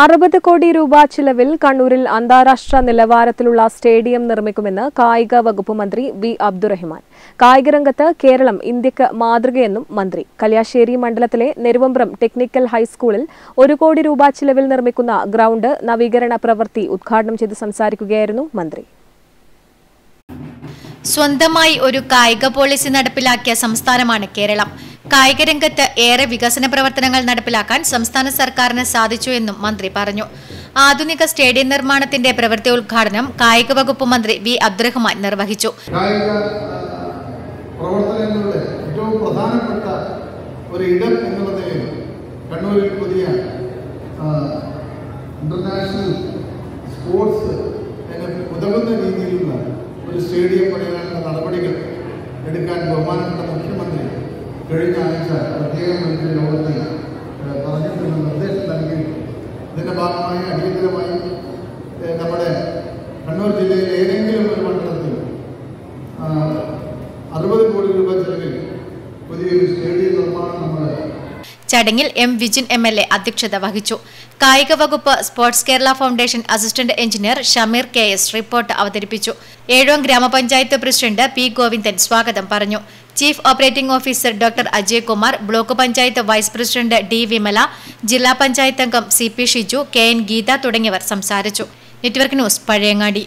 അറുപത് കോടി രൂപ ചിലവിൽ കണ്ണൂരിൽ അന്താരാഷ്ട്ര നിലവാരത്തിലുള്ള സ്റ്റേഡിയം നിർമ്മിക്കുമെന്ന് കായിക വകുപ്പ് മന്ത്രി വി അബ്ദുറഹിമാൻ. കായിക രംഗത്ത് കേരളം ഇന്ത്യയ്ക്ക് മാതൃകയെന്നും മന്ത്രി. കല്യാശ്ശേരി മണ്ഡലത്തിലെ നെരുവമ്പ്രം ടെക്നിക്കൽ ഹൈസ്കൂളിൽ ഒരു കോടി രൂപ ചിലവിൽ നിർമ്മിക്കുന്ന ഗ്രൗണ്ട് നവീകരണ പ്രവൃത്തി ഉദ്ഘാടനം ചെയ്ത് സംസാരിക്കുകയായിരുന്നു മന്ത്രി. സ്വന്തമായി ഒരു കായിക പോളിസി നടപ്പിലാക്കിയ സംസ്ഥാനമാണ് കേരളം. കായിക രംഗത്ത് ഏറെ വികസന പ്രവർത്തനങ്ങൾ നടപ്പിലാക്കാൻ സംസ്ഥാന സർക്കാരിന് സാധിച്ചു എന്നും മന്ത്രി പറഞ്ഞു. ആധുനിക സ്റ്റേഡിയം നിർമ്മാണത്തിന്റെ പ്രവൃത്തി ഉദ്ഘാടനം കായിക വകുപ്പ് മന്ത്രി വി അബ്ദുറഹ്മാൻ നിർവഹിച്ചു. പ്രവർത്തനങ്ങളുടെ ഏറ്റവും പ്രധാനപ്പെട്ട ഒരു നിലയിൽ കണ്ണൂരിൽ പുതിയ ഇന്റർനാഷണൽ സ്പോർട്സ് കഴിഞ്ഞ ആഴ്ച പ്രത്യേകം വിളിച്ച യോഗത്തിൽ ആ, പറഞ്ഞിട്ടുള്ള നിർദ്ദേശം നൽകി ഇതിന്റെ ഭാഗമായി അടിയന്തരമായി ഏ, നമ്മുടെ കണ്ണൂർ ജില്ലയിലെ ഏതെങ്കിലും ഒരു മണ്ഡലത്തിൽ അറുപത് കോടി രൂപ ചെലവിൽ പുതിയൊരു സ്റ്റേഡിയം നിർമ്മാണം നമ്മൾ ചടങ്ങിൽ M Vijin M L A അധ്യക്ഷത വഹിച്ചു. കായിക വകുപ്പ് sports Kerala foundation assistant engineer Shameer K S report അവതരിപ്പിച്ചു. ഏഴോം ഗ്രാമപഞ്ചായത്ത് പ്രസിഡന്റ് പി ഗോവിന്ദൻ സ്വാഗതം പറഞ്ഞു. Chief operating officer doctor Ajay Kumar block panchayat vice president D Vimala ജില്ലാ പഞ്ചായത്ത് അംഗം C P Shiju K N Geetha തുടങ്ങിയവർ സംസാരിച്ചു. Network news Pazhayangadi.